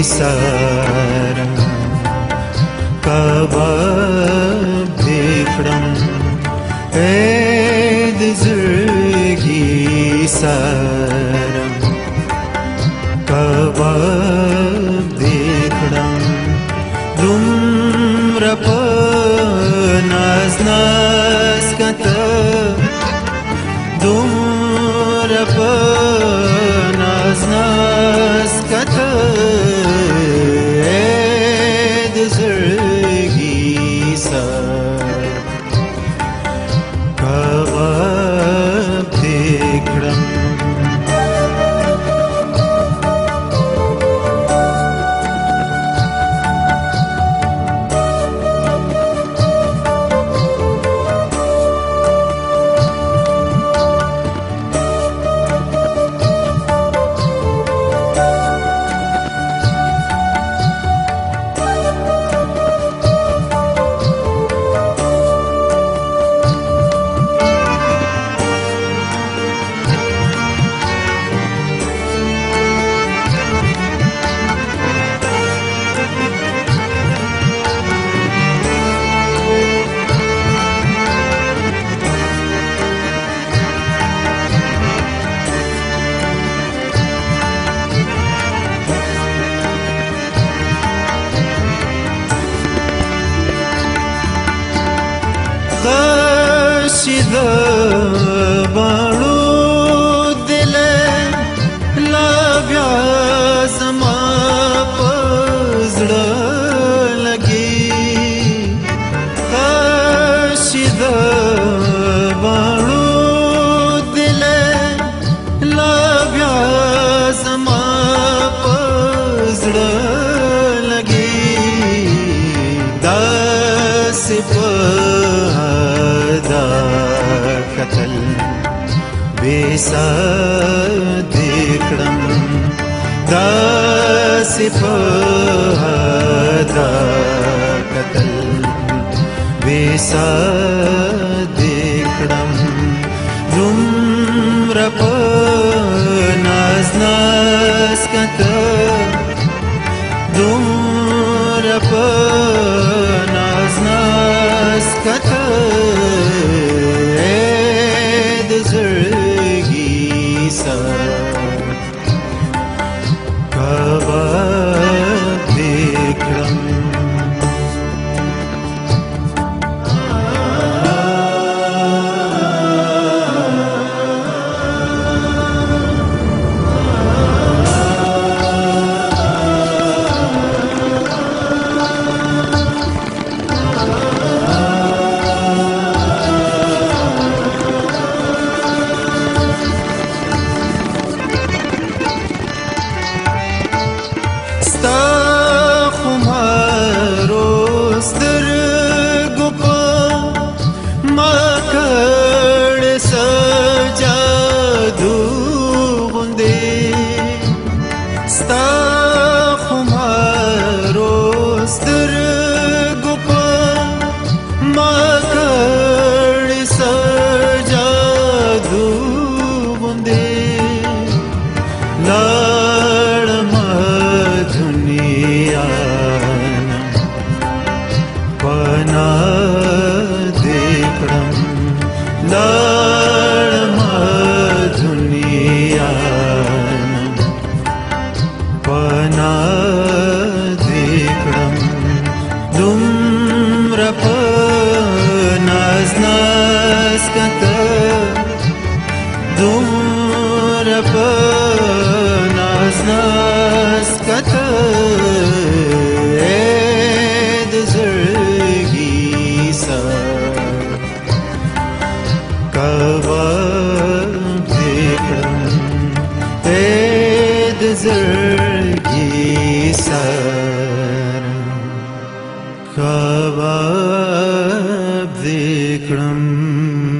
विसरं कवभिकडं एद जिगी सरं कव The sida ba विसधिक्रं दासिपहदाकतल् विसधिक्रं Rap दुम्रपनास्नास्कत sun. născătă Dură până ați născătă zergi sar kavar mm -hmm.